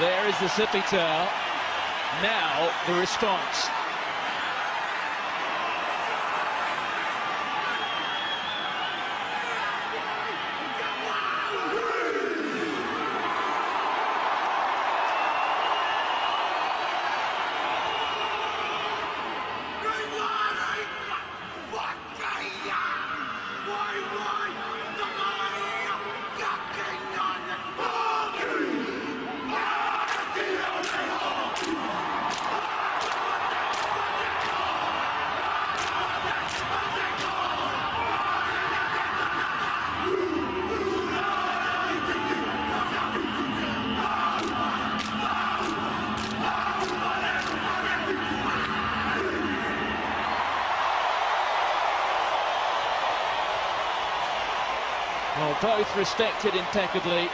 There is the Sipi Tau. Now the response. Both respected impeccably.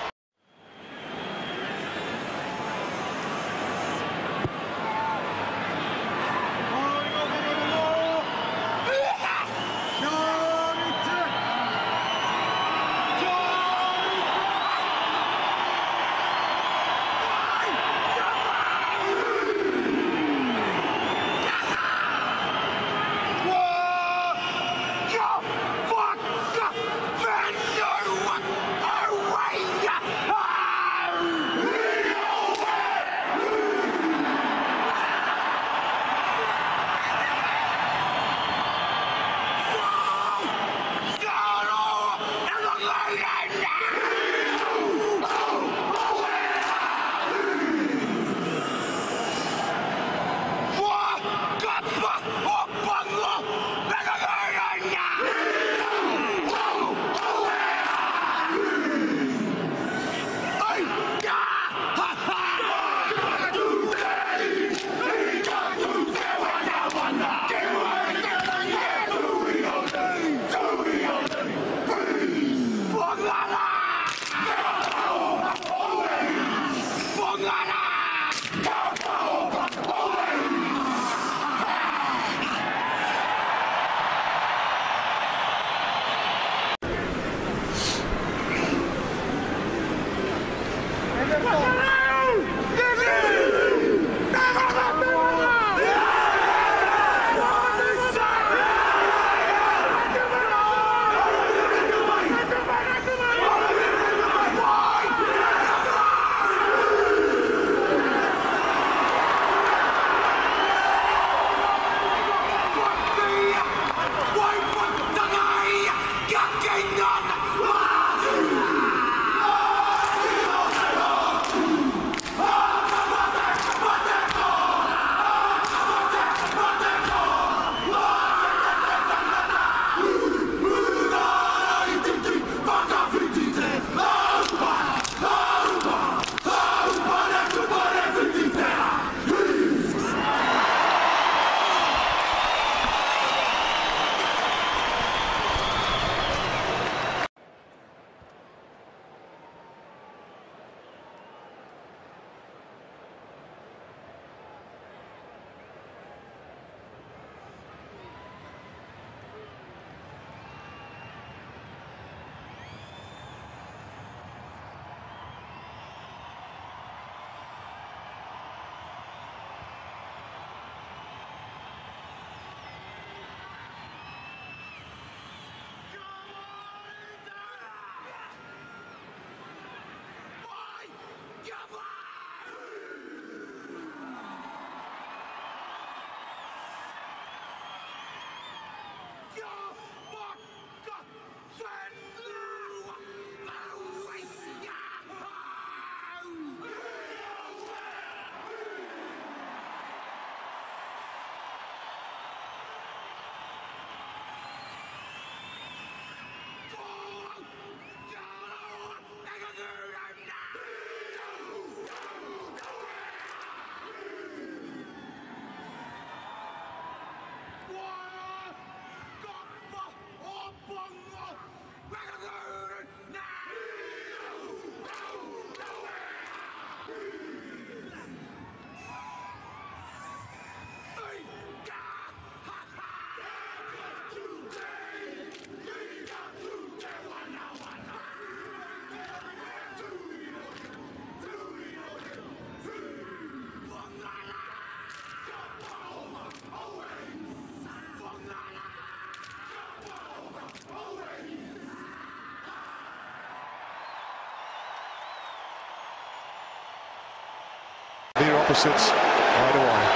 Opposites eye to eye.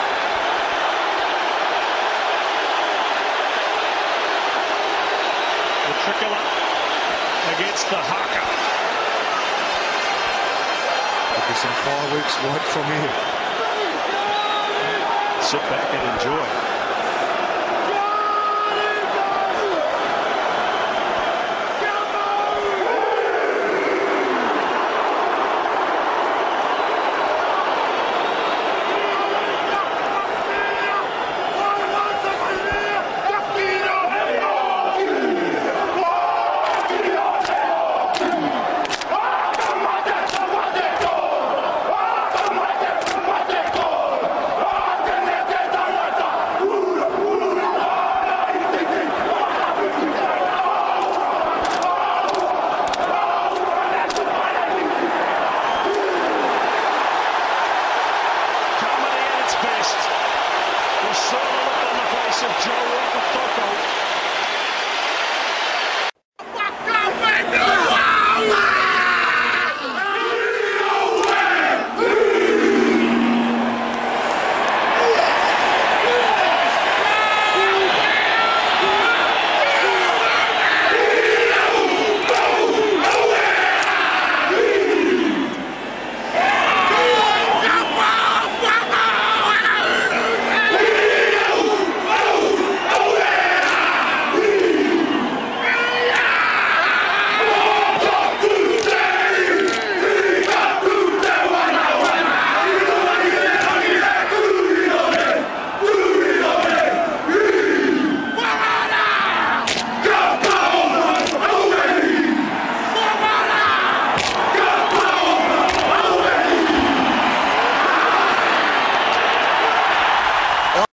Matricula against the haka. Some fireworks right from here. Sit back and enjoy.